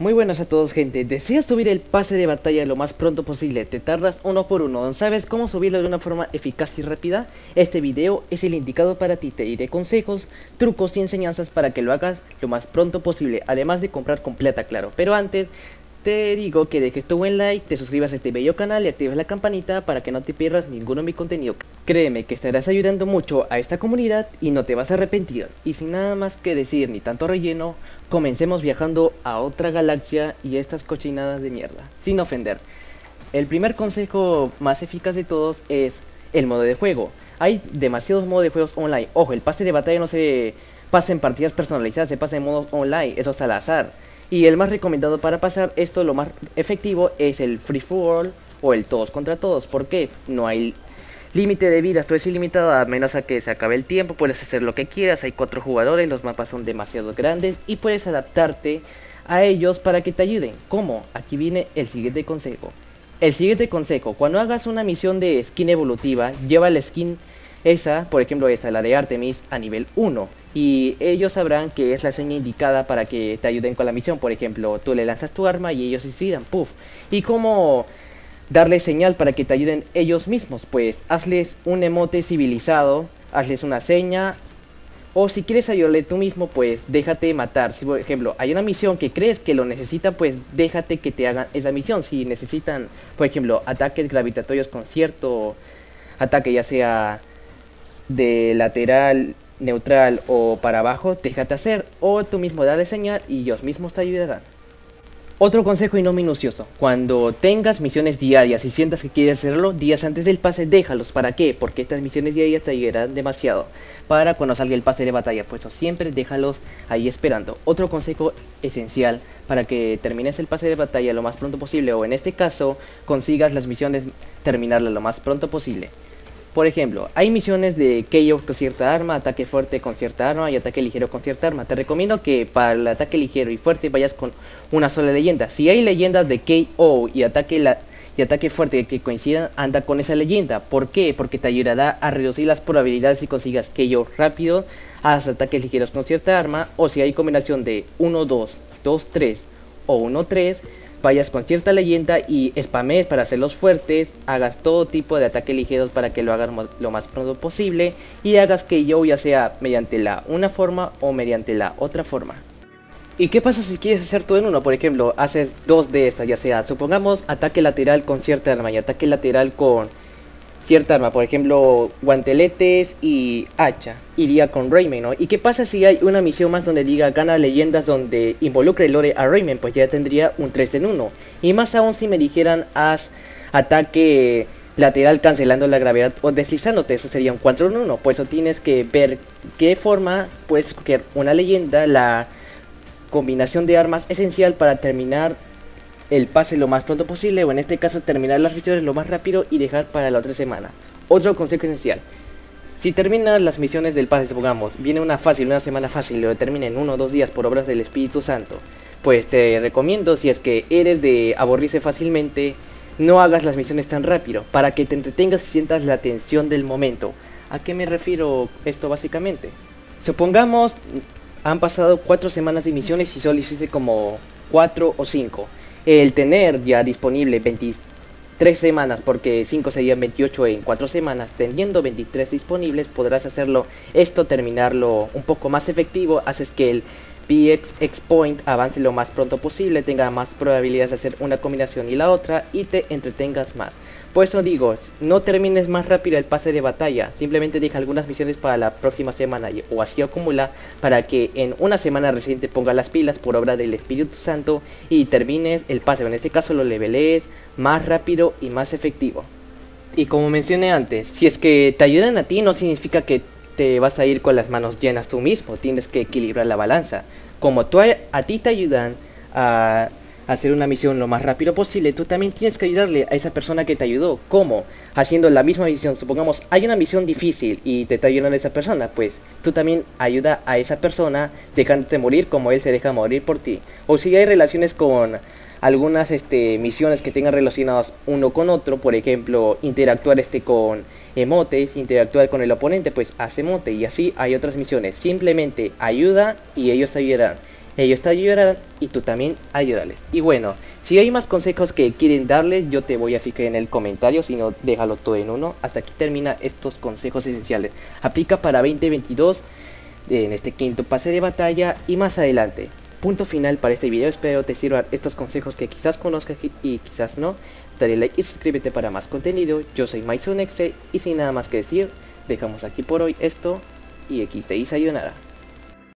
Muy buenas a todos gente, ¿deseas subir el pase de batalla lo más pronto posible? ¿Te tardas uno por uno? ¿No sabes cómo subirlo de una forma eficaz y rápida? Este video es el indicado para ti, te diré consejos, trucos y enseñanzas para que lo hagas lo más pronto posible, además de comprar completa claro. Pero antes, te digo que dejes tu buen like, te suscribas a este bello canal y actives la campanita para que no te pierdas ninguno de mi contenido. Créeme que estarás ayudando mucho a esta comunidad y no te vas a arrepentir. Y sin nada más que decir ni tanto relleno, comencemos viajando a otra galaxia y estas cochinadas de mierda. Sin ofender. El primer consejo más eficaz de todos es el modo de juego. Hay demasiados modos de juegos online. Ojo, el pase de batalla no se pasa en partidas personalizadas, se pasa en modos online. Eso es al azar. Y el más recomendado para pasar esto, lo más efectivo, es el Free For All o el Todos contra Todos. ¿Por qué? No hay límite de vidas, todo es ilimitado a menos a que se acabe el tiempo. Puedes hacer lo que quieras, hay cuatro jugadores, los mapas son demasiado grandes y puedes adaptarte a ellos para que te ayuden. ¿Cómo? Aquí viene el siguiente consejo. El siguiente consejo, cuando hagas una misión de skin evolutiva, lleva la skin esa, por ejemplo esta, la de Artemis, a nivel 1 y ellos sabrán que es la seña indicada para que te ayuden con la misión. Por ejemplo, tú le lanzas tu arma y ellos suicidan, puff. ¿Y cómo darle señal para que te ayuden ellos mismos? Pues hazles un emote civilizado, hazles una seña. O si quieres ayudarle tú mismo, pues déjate matar. Si por ejemplo hay una misión que crees que lo necesitan, pues déjate que te hagan esa misión. Si necesitan, por ejemplo, ataques gravitatorios con cierto ataque, ya sea de lateral, neutral o para abajo, déjate hacer o tú mismo dale señal y ellos mismos te ayudarán. Otro consejo y no minucioso, cuando tengas misiones diarias y sientas que quieres hacerlo, días antes del pase déjalos, ¿para qué? Porque estas misiones diarias te ayudarán demasiado para cuando salga el pase de batalla, pues siempre déjalos ahí esperando. Otro consejo esencial para que termines el pase de batalla lo más pronto posible o en este caso consigas las misiones terminarlas lo más pronto posible. Por ejemplo, hay misiones de KO con cierta arma, ataque fuerte con cierta arma y ataque ligero con cierta arma. Te recomiendo que para el ataque ligero y fuerte vayas con una sola leyenda. Si hay leyendas de KO y ataque, y ataque fuerte que coincidan, anda con esa leyenda. ¿Por qué? Porque te ayudará a reducir las probabilidades si consigas KO rápido, haz ataques ligeros con cierta arma o si hay combinación de 1-2, 2-3 o 1-3 vayas con cierta leyenda y spames para hacerlos fuertes, hagas todo tipo de ataques ligeros para que lo hagas lo más pronto posible y hagas que yo ya sea mediante la una forma o mediante la otra forma. ¿Y qué pasa si quieres hacer todo en uno? Por ejemplo, haces dos de estas, ya sea, supongamos ataque lateral con cierta arma y ataque lateral con cierta arma, por ejemplo, guanteletes y hacha, iría con Rayman, ¿no? ¿Y qué pasa si hay una misión más donde diga gana leyendas donde involucre el lore a Rayman? Pues ya tendría un 3 en 1. Y más aún si me dijeran haz ataque lateral cancelando la gravedad o deslizándote, eso sería un 4 en 1. Por eso tienes que ver qué forma puedes escoger una leyenda, la combinación de armas esencial para terminar el pase lo más pronto posible o en este caso terminar las misiones lo más rápido y dejar para la otra semana. Otro consejo esencial. Si terminas las misiones del pase, supongamos, viene una fácil, una semana fácil lo termina en uno o dos días por obras del Espíritu Santo, pues te recomiendo, si es que eres de aburrirse fácilmente, no hagas las misiones tan rápido, para que te entretengas y sientas la tensión del momento. ¿A qué me refiero esto básicamente? Supongamos, han pasado cuatro semanas de misiones y solo hiciste como cuatro o cinco el tener ya disponible 23 semanas, porque 5 serían 28 en 4 semanas, teniendo 23 disponibles, podrás hacerlo, esto terminarlo un poco más efectivo, haces que el PX Point avance lo más pronto posible, tenga más probabilidades de hacer una combinación y la otra y te entretengas más. Por eso digo, no termines más rápido el pase de batalla, simplemente deja algunas misiones para la próxima semana o así acumula para que en una semana reciente ponga las pilas por obra del Espíritu Santo y termines el pase, en este caso lo levelees más rápido y más efectivo. Y como mencioné antes, si es que te ayudan a ti no significa que te vas a ir con las manos llenas tú mismo, tienes que equilibrar la balanza. Como tú, a ti te ayudan a hacer una misión lo más rápido posible, tú también tienes que ayudarle a esa persona que te ayudó. ¿Cómo? Haciendo la misma misión. Supongamos, hay una misión difícil y te está ayudando esa persona, pues tú también ayuda a esa persona dejándote morir como él se deja morir por ti. O si hay relaciones con algunas este, misiones que tengan relacionados uno con otro, por ejemplo, interactuar este con emotes, interactuar con el oponente, pues hace emote y así hay otras misiones. Simplemente ayuda y ellos te ayudarán. Ellos te ayudarán y tú también ayudarles. Y bueno, si hay más consejos que quieren darle, yo te voy a fijar en el comentario, si no, déjalo todo en uno. Hasta aquí termina estos consejos esenciales. Aplica para 2022 en este quinto pase de batalla y más adelante. Punto final para este video, espero te sirvan estos consejos que quizás conozcas y quizás no. Dale like y suscríbete para más contenido, yo soy MySonexe y sin nada más que decir, dejamos aquí por hoy esto y y sayonara.